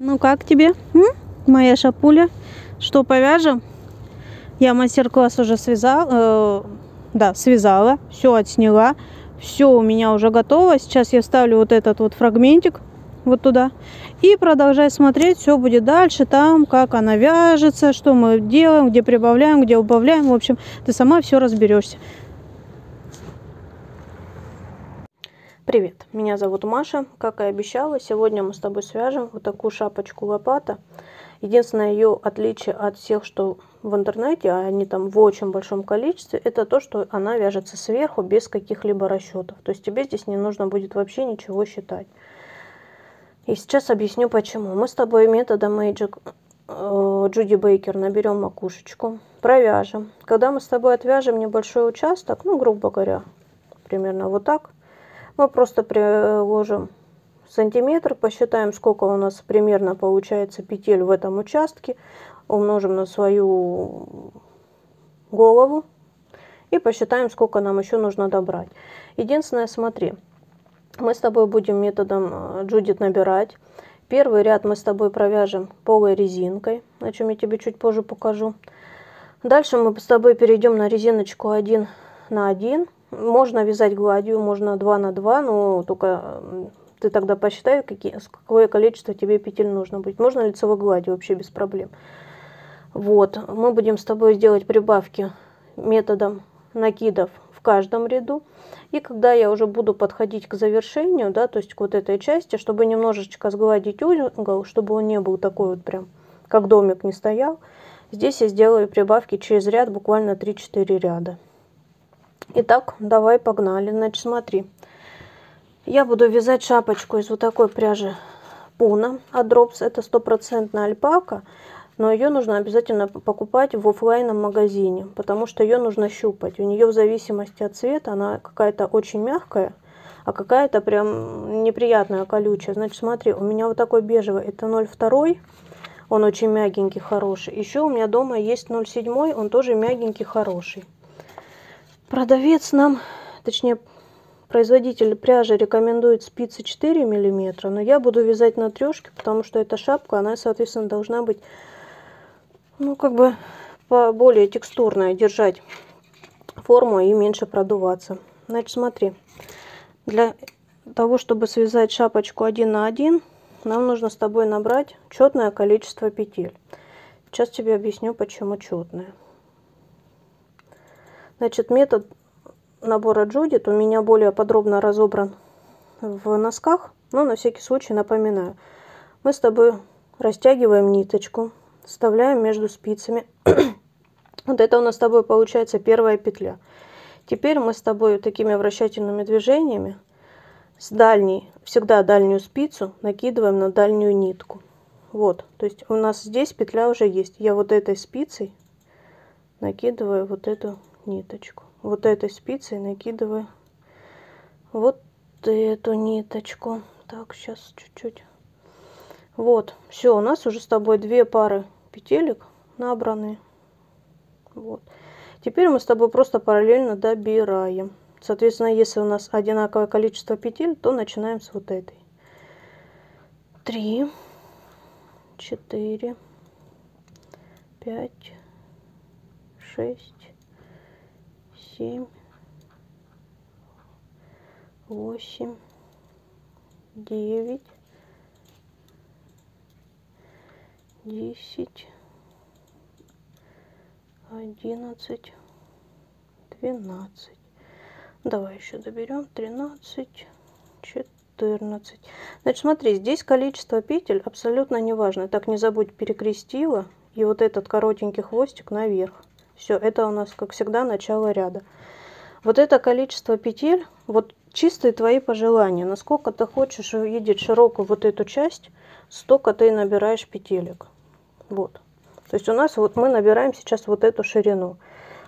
Ну как тебе, м? моя шапуля? Что повяжем? Я мастер-класс уже связала, э, да, связала, все отсняла, все у меня уже готово. Сейчас я ставлю вот этот вот фрагментик вот туда и продолжай смотреть, все будет дальше, там, как она вяжется, что мы делаем, где прибавляем, где убавляем, в общем, ты сама все разберешься. Привет, меня зовут Маша. Как и обещала, сегодня мы с тобой свяжем вот такую шапочку лопата. Единственное ее отличие от всех, что в интернете, а они там в очень большом количестве, это то, что она вяжется сверху без каких-либо расчетов. То есть тебе здесь не нужно будет вообще ничего считать. И сейчас объясню почему. Мы с тобой методом Magic э, Джуди Бейкер наберем макушечку, провяжем. Когда мы с тобой отвяжем небольшой участок, ну, грубо говоря, примерно вот так, мы просто приложим сантиметр, посчитаем, сколько у нас примерно получается петель в этом участке, умножим на свою голову и посчитаем, сколько нам еще нужно добрать. Единственное, смотри, мы с тобой будем методом э, Джудит набирать. Первый ряд мы с тобой провяжем полой резинкой, о чем я тебе чуть позже покажу. Дальше мы с тобой перейдем на резиночку 1 на 1 можно вязать гладью, можно 2 на 2, но только ты тогда посчитай, какие, какое количество тебе петель нужно будет. Можно лицевой гладью вообще без проблем. Вот, мы будем с тобой делать прибавки методом накидов в каждом ряду. И когда я уже буду подходить к завершению, да, то есть к вот этой части, чтобы немножечко сгладить угол, чтобы он не был такой вот прям, как домик не стоял, здесь я сделаю прибавки через ряд, буквально 3-4 ряда. Итак, давай погнали. Значит, смотри. Я буду вязать шапочку из вот такой пряжи Пуна от Drops. Это стопроцентная альпака. Но ее нужно обязательно покупать в офлайном магазине, потому что ее нужно щупать. У нее в зависимости от цвета она какая-то очень мягкая, а какая-то прям неприятная, колючая. Значит, смотри, у меня вот такой бежевый, это 0,2, он очень мягенький, хороший. Еще у меня дома есть 0,7, он тоже мягенький, хороший. Продавец нам, точнее производитель пряжи рекомендует спицы 4 миллиметра, но я буду вязать на трешке, потому что эта шапка, она, соответственно, должна быть, ну, как бы, более текстурная, держать форму и меньше продуваться. Значит, смотри, для того, чтобы связать шапочку 1 на 1, нам нужно с тобой набрать четное количество петель. Сейчас тебе объясню, почему четное. Значит, метод набора Джудит у меня более подробно разобран в носках, но на всякий случай напоминаю. Мы с тобой растягиваем ниточку, вставляем между спицами. вот это у нас с тобой получается первая петля. Теперь мы с тобой такими вращательными движениями с дальней, всегда дальнюю спицу накидываем на дальнюю нитку. Вот, то есть у нас здесь петля уже есть. Я вот этой спицей накидываю вот эту ниточку. Вот этой спицей накидываю вот эту ниточку. Так, сейчас чуть-чуть. Вот, все, у нас уже с тобой две пары петелек набраны. Вот. Теперь мы с тобой просто параллельно добираем. Соответственно, если у нас одинаковое количество петель, то начинаем с вот этой. Три, четыре, пять, шесть, семь, восемь, девять, десять, одиннадцать, двенадцать. Давай еще доберем тринадцать, четырнадцать. Значит, смотри, здесь количество петель абсолютно не важно. Так, не забудь, перекрестила. И вот этот коротенький хвостик наверх. Все, это у нас, как всегда, начало ряда. Вот это количество петель, вот чистые твои пожелания. Насколько ты хочешь увидеть широкую вот эту часть, столько ты набираешь петелек. Вот. То есть у нас вот мы набираем сейчас вот эту ширину.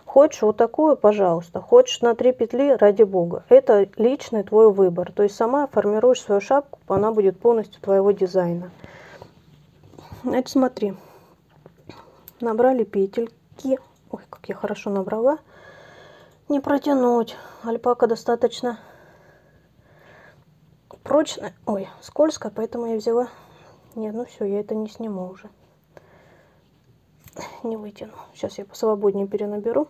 Хочешь вот такую, пожалуйста. Хочешь на три петли, ради бога. Это личный твой выбор. То есть сама формируешь свою шапку, она будет полностью твоего дизайна. Значит, смотри. Набрали петельки. Ой, как я хорошо набрала. Не протянуть. Альпака достаточно прочная. Ой, скользкая, поэтому я взяла Нет, ну все, я это не сниму уже. Не вытяну. Сейчас я посвободнее перенаберу.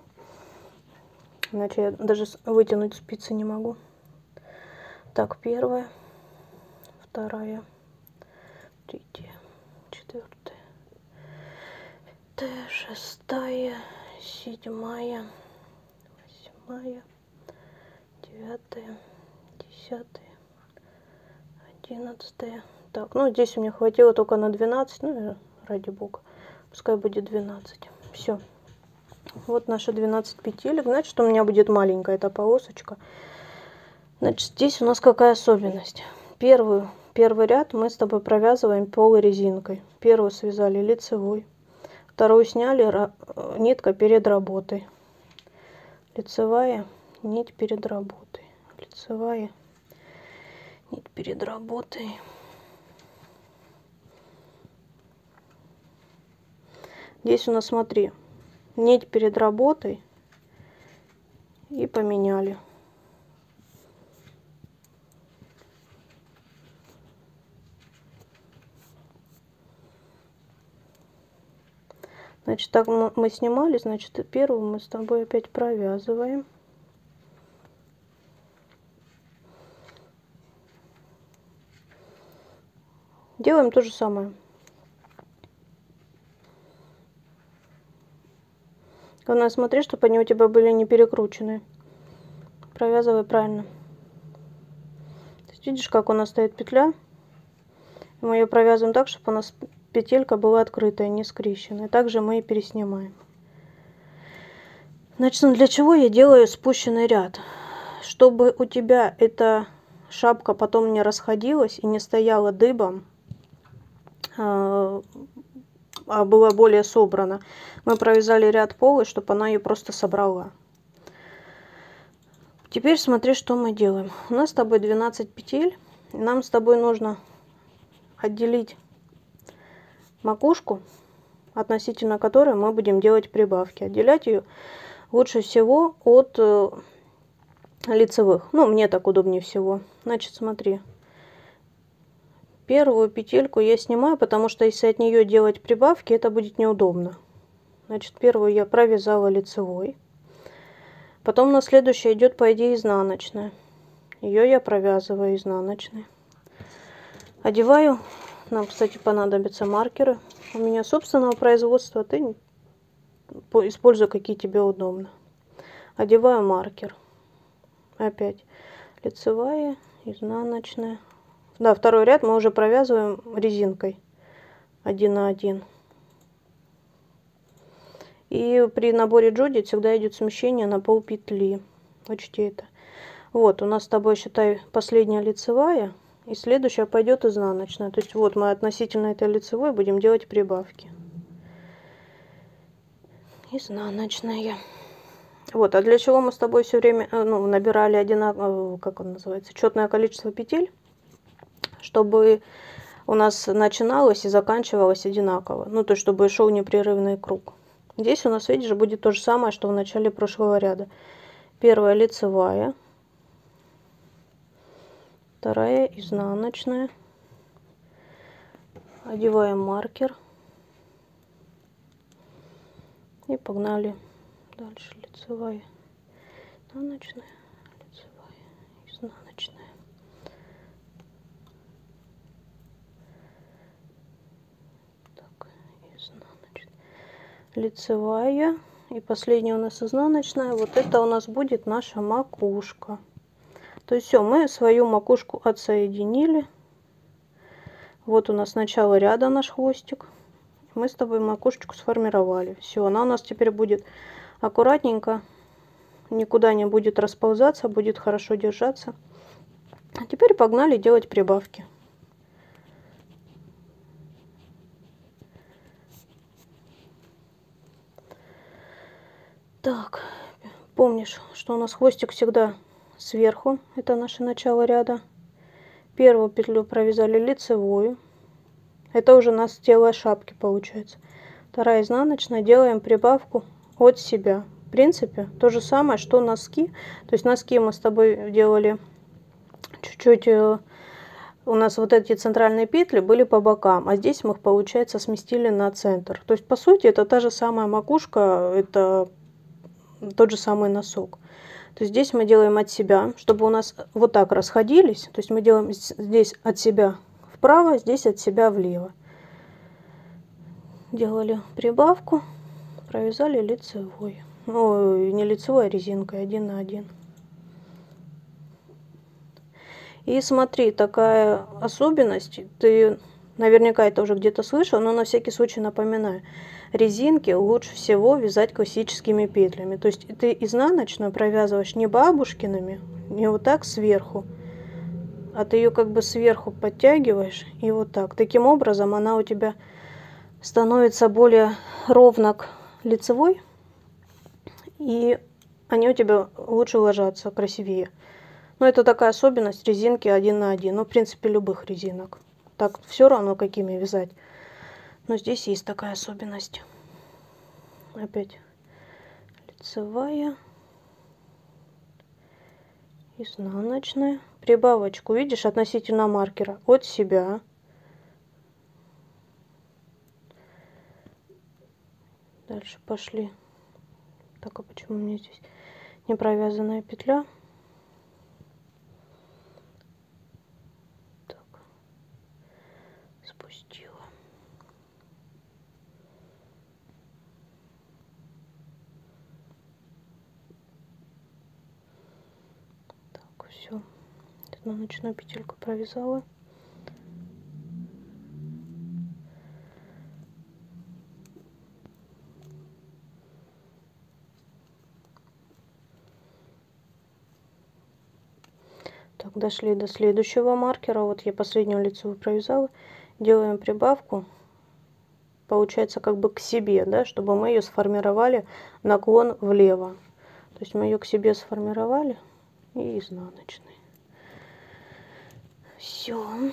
Иначе я даже вытянуть спицы не могу. Так, первая, вторая, третья, четвертая, шестая, седьмая, восьмая, девятая, десятая, одиннадцатая. Так, ну здесь меня хватило только на 12, ну ради бога, пускай будет 12. Все. Вот наши 12 петелек. Значит, у меня будет маленькая эта полосочка. Значит, здесь у нас какая особенность? Первую, первый ряд мы с тобой провязываем полурезинкой. Первую связали лицевой. Вторую сняли нитка перед работой. Лицевая нить перед работой. Лицевая нить перед работой. Здесь у нас, смотри, нить перед работой и поменяли. Значит, так мы снимали, значит, первую мы с тобой опять провязываем. Делаем то же самое. Главное, смотри, чтобы они у тебя были не перекручены. Провязывай правильно. То видишь, как у нас стоит петля? Мы ее провязываем так, чтобы у нас петелька была открытая, не скрещенная. Также мы и переснимаем. Значит, ну, для чего я делаю спущенный ряд? Чтобы у тебя эта шапка потом не расходилась и не стояла дыбом, а, а была более собрана. Мы провязали ряд полы, чтобы она ее просто собрала. Теперь смотри, что мы делаем. У нас с тобой 12 петель. Нам с тобой нужно отделить макушку, относительно которой мы будем делать прибавки. Отделять ее лучше всего от э, лицевых. Ну, мне так удобнее всего. Значит, смотри. Первую петельку я снимаю, потому что если от нее делать прибавки, это будет неудобно. Значит, первую я провязала лицевой. Потом на следующее идет, по идее, изнаночная. Ее я провязываю изнаночной. Одеваю. Нам, кстати, понадобятся маркеры. У меня собственного производства. Ты используй, какие тебе удобно. Одеваю маркер. Опять лицевая, изнаночная. Да, второй ряд мы уже провязываем резинкой один на один. И при наборе джоди всегда идет смещение на пол петли. Учти это. Вот, у нас с тобой, считай, последняя лицевая. И следующая пойдет изнаночная. То есть вот мы относительно этой лицевой будем делать прибавки. Изнаночная. Вот, а для чего мы с тобой все время э, ну, набирали одинаково, э, как он называется, четное количество петель? чтобы у нас начиналось и заканчивалось одинаково. Ну, то есть, чтобы шел непрерывный круг. Здесь у нас, видишь, будет то же самое, что в начале прошлого ряда. Первая лицевая, вторая изнаночная. Одеваем маркер. И погнали дальше лицевая, изнаночная, лицевая, изнаночная. лицевая и последняя у нас изнаночная вот это у нас будет наша макушка то есть все мы свою макушку отсоединили. Вот у нас начало ряда наш хвостик. Мы с тобой макушечку сформировали. Все она у нас теперь будет аккуратненько никуда не будет расползаться будет хорошо держаться. А теперь погнали делать прибавки. Так, помнишь, что у нас хвостик всегда сверху, это наше начало ряда. Первую петлю провязали лицевую. Это уже у нас тело шапки получается. Вторая изнаночная, делаем прибавку от себя. В принципе, то же самое, что носки. То есть носки мы с тобой делали чуть-чуть э, у нас вот эти центральные петли были по бокам, а здесь мы их, получается, сместили на центр. То есть, по сути, это та же самая макушка, это тот же самый носок. То здесь мы делаем от себя, чтобы у нас вот так расходились. То есть мы делаем здесь от себя вправо, здесь от себя влево. Делали прибавку, провязали лицевой. Ну, не лицевой, а резинкой, один на один. И смотри, такая особенность, ты наверняка это уже где-то слышал, но на всякий случай напоминаю. Резинки лучше всего вязать классическими петлями. То есть ты изнаночную провязываешь не бабушкиными, не вот так сверху, а ты ее как бы сверху подтягиваешь и вот так. Таким образом она у тебя становится более ровно к лицевой, и они у тебя лучше ложатся, красивее. Но это такая особенность резинки один на один. Ну, в принципе, любых резинок. Так все равно, какими вязать. Но здесь есть такая особенность. Опять лицевая, изнаночная. Прибавочку, видишь, относительно маркера от себя. Дальше пошли. Так, а почему у меня здесь не провязанная петля? Изнаночную петельку провязала. Так дошли до следующего маркера. Вот я последнюю лицевую провязала. Делаем прибавку. Получается как бы к себе да чтобы мы ее сформировали наклон влево. То есть мы ее к себе сформировали и изнаночный все.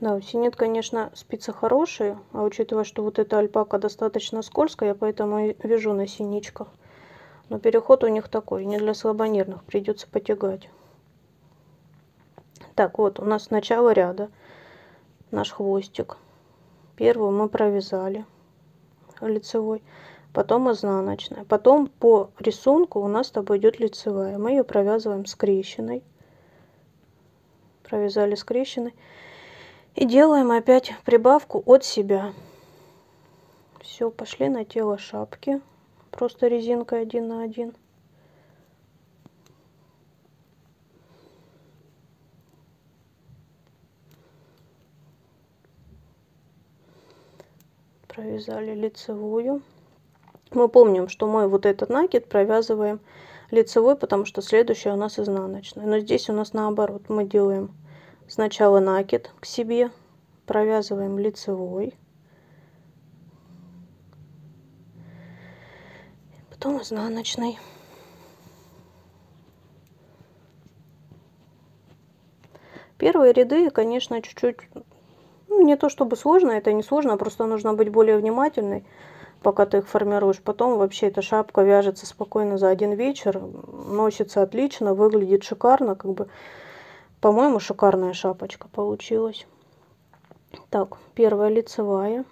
Да, синет, конечно, спицы хорошие, а учитывая, что вот эта альпака достаточно скользкая, поэтому и вяжу на синичках. Но переход у них такой, не для слабонервных, придется потягать. Так, вот у нас начало ряда, наш хвостик. Первую мы провязали лицевой потом изнаночная. Потом по рисунку у нас с тобой идет лицевая. Мы ее провязываем скрещенной. Провязали скрещенной. И делаем опять прибавку от себя. Все, пошли на тело шапки. Просто резинкой один на один. Провязали лицевую. Мы помним, что мы вот этот накид провязываем лицевой, потому что следующая у нас изнаночная. Но здесь у нас наоборот. Мы делаем сначала накид к себе, провязываем лицевой. Потом изнаночный. Первые ряды, конечно, чуть-чуть, ну, не то чтобы сложно, это не сложно, просто нужно быть более внимательной пока ты их формируешь. Потом вообще эта шапка вяжется спокойно за один вечер, носится отлично, выглядит шикарно, как бы, по-моему, шикарная шапочка получилась. Так, первая лицевая,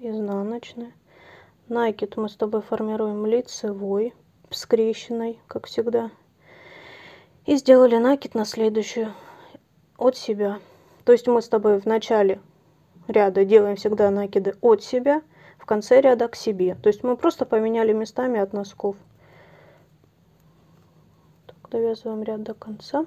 изнаночная. Накид мы с тобой формируем лицевой, скрещенной, как всегда. И сделали накид на следующую от себя. То есть мы с тобой в начале ряда делаем всегда накиды от себя, в конце ряда к себе. То есть мы просто поменяли местами от носков. Так, довязываем ряд до конца.